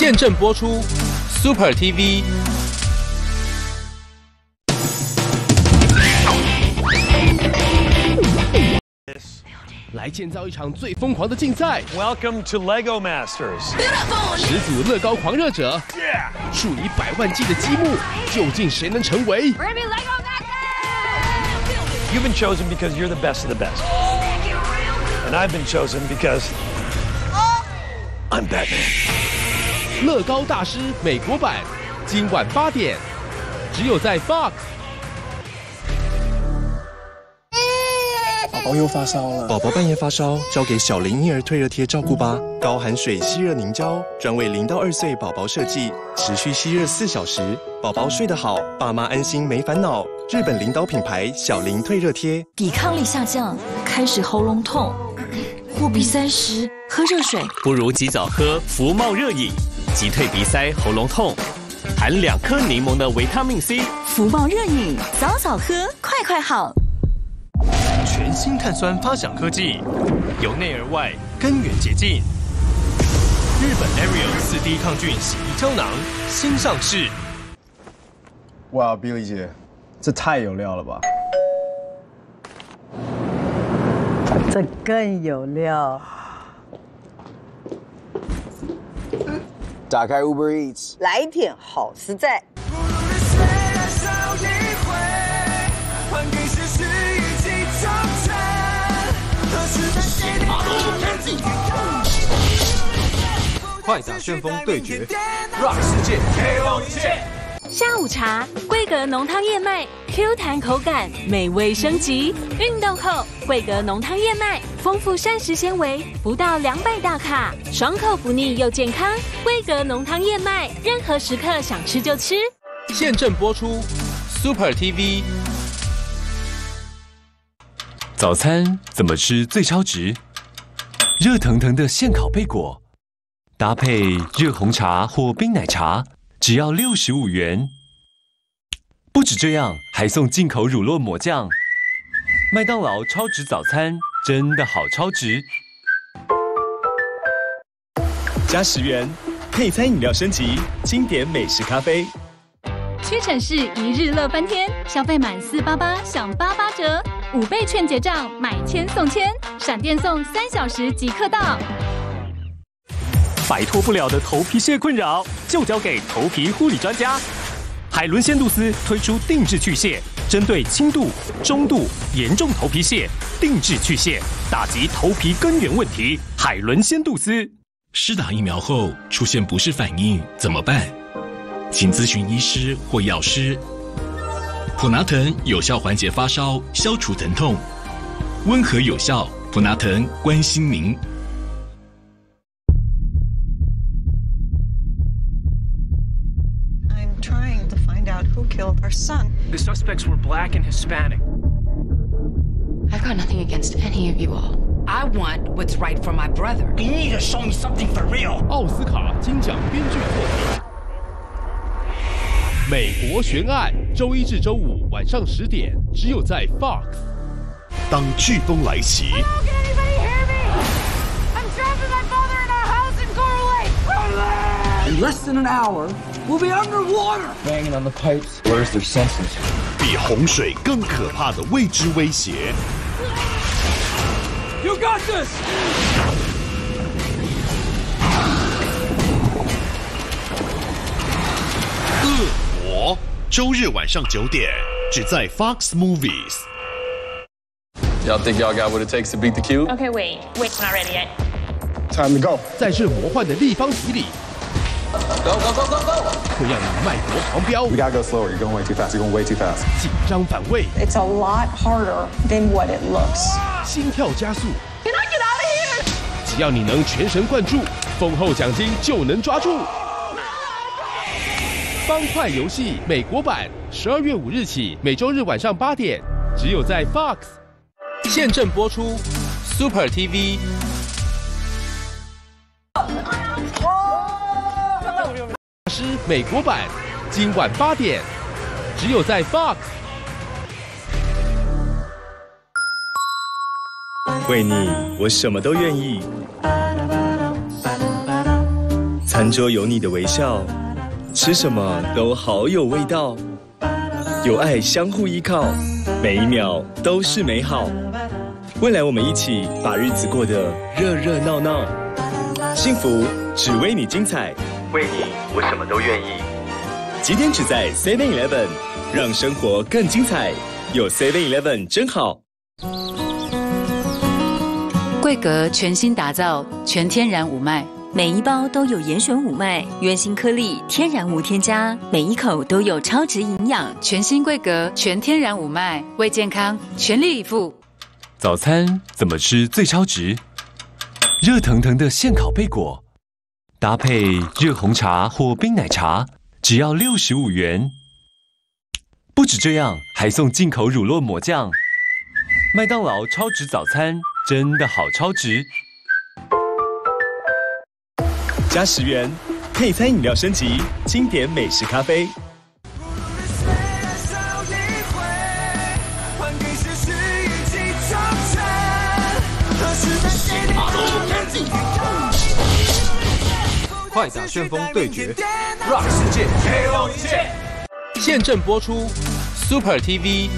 现正播出 Super TV。来建造一场最疯狂的竞赛，Welcome to Lego Masters. 十组乐高狂热者，数以百万计的积木，究竟谁能成为! You've been chosen because you're the best of the best. And I've been chosen because I'm Batman. 乐高大师美国版，今晚八点，只有在 Fox。宝宝又发烧了，宝宝半夜发烧，交给小林婴儿退热贴照顾吧。高含水吸热凝胶，专为零到二岁宝宝设计，持续吸热四小时，宝宝睡得好，爸妈安心没烦恼。日本领导品牌小林退热贴。抵抗力下降，开始喉咙痛，或鼻塞时喝热水。不如及早喝福茂热饮，击退鼻塞、喉咙痛，含两颗柠檬的维他命 C。福茂热饮，早早喝，快快好。全新碳酸发想科技，由内而外根源洁净。日本 Ariel 四 D 抗菌洗衣胶囊新上市。哇，Billy 姐，这太有料了吧！这更有料。打开 Uber Eats，来点好实在。快打旋风对决，Rock 世界 KO 一切。下午茶，桂格浓汤燕麦，Q 弹口感，美味升级。运动后，桂格浓汤燕麦丰富膳食纤维，不到两百大卡，爽口不腻又健康。桂格浓汤燕麦，任何时刻想吃就吃。现正播出 Super TV。早餐怎么吃最超值？热腾腾的现烤贝果，搭配热红茶或冰奶茶，只要六十五元。不止这样，还送进口乳酪抹酱。麦当劳超值早餐真的好超值！加十元，配餐饮料升级，经典美式咖啡。屈臣氏一日乐翻天，消费满四八八享八八折，五倍券结账买千送千，闪电送三小时即刻到。摆脱不了的头皮屑困扰，就交给头皮护理专家。海伦仙度丝推出定制去屑，针对轻度、中度、严重头皮屑，定制去屑，打击头皮根源问题。海伦仙度丝。施打疫苗后出现不适反应怎么办？请咨询医师或药师。普拿疼有效缓解发烧，消除疼痛，温和有效。普拿疼关心您。out who killed our son. The suspects were black and Hispanic. I've got nothing against any of you all. I want what's right for my brother. You need to show me something for real. 奥斯卡金奖编剧作品《美国悬案》，周一至周五晚上十点，只有在 Fox。当飓风来袭， Hello, can anybody hear me? I'm trapped with my father in our house in Coral Lake. In less than an hour, We'll be underwater. banging on the pipes. Where's their senses? 比洪水更可怕的未知威胁。You got this! 恶魔，周日晚上九点，只在 Fox Movies。Y'all think y'all got what it takes to beat the cube? Okay, wait. Wait, not ready yet. Time to go. 在这魔幻的立方体里，Go, go, go, go, go! 会让你脉搏狂飙，We gotta go slower. You're going way too fast. You're going way too fast. 紧张反胃，It's a lot harder than what it looks. 心跳加速。Can I get out of here? 只要你能全神贯注，丰厚奖金就能抓住。方块游戏美国版，十二月五日起，每周日晚上八点，只有在 Fox。现正播出 Super TV。美国版，今晚八点，只有在 Fox。为你，我什么都愿意。餐餐桌有你的微笑，吃什么都好有味道。有爱相互依靠，每一秒都是美好。未来我们一起把日子过得热热闹闹，幸福只为你精彩，为你我什么都愿意。几点只在 Seven Eleven，让生活更精彩。有 Seven Eleven 真好。桂格全新打造全天然五麦，每一包都有严选五麦原形颗粒，天然无添加，每一口都有超值营养。全新桂格全天然五麦，为健康全力以赴。早餐怎么吃最超值？热腾腾的现烤贝果，搭配热红茶或冰奶茶，只要六十五元。不止这样，还送进口乳酪抹酱。麦当劳超值早餐真的好超值！加十元，配餐饮料升级，经典美式咖啡。快打旋风对决，Rock 世界，KO 一切。现正播出，Super TV。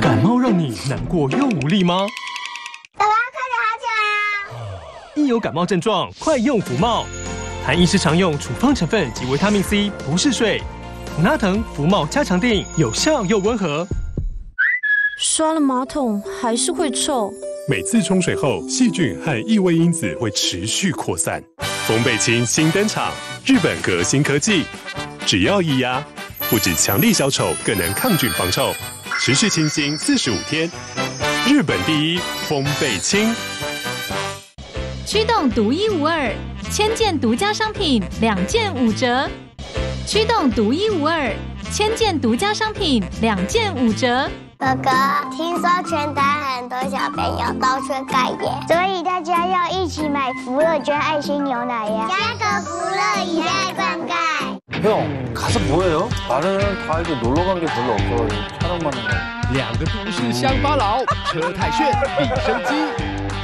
感冒让你难过又无力吗？爸爸，快点好起来啊！一有感冒症状，快用福茂，含医师常用处方成分及维他命 C，不是水。普拉腾福茂加强定，有效又温和。刷了马桶还是会臭。每次冲水后，细菌和异味因子会持续扩散。风贝清新登场，日本革新科技，只要一压，不止强力消臭，更能抗菌防臭，持续清新四十五天。日本第一风贝清，驱动独一无二，千件独家商品两件五折。驱动独一无二，千件独家商品两件五折。哥哥，听说全台很多小朋友都缺钙耶，所以大家要一起买福乐捐爱心牛奶呀，加个福乐以爱灌溉。 형 가서 뭐해요? 나는 다 이제 놀러 간 게 별로 없어 촬영만 해. 两个都市乡巴佬，车太炫，必升机。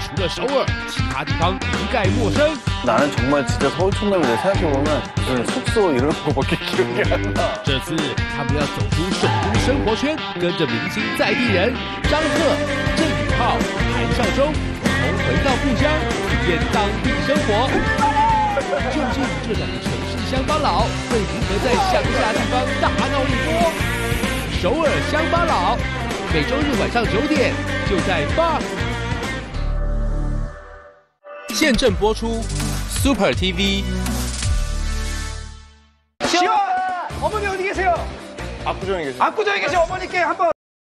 除了首尔，其他地方一概陌生。 나는 정말 진짜 서울 촌놈인데 생각해보면 무슨 숙소 이런 거밖에 기억이 안 나. 这次他们要走出首都生活圈，跟着明星在地人张赫、郑宇浩、韩少忠，同回到故乡，体验当地生活。究竟这两个城市乡巴佬会如何在乡下地方大闹一波？首尔乡巴佬，每周日晚上九点就在 Box。现正播出 Super TV。 시원! 어머니 어디 계세요? 압구정에 계세요. 압구정에 계신 어머니께 한번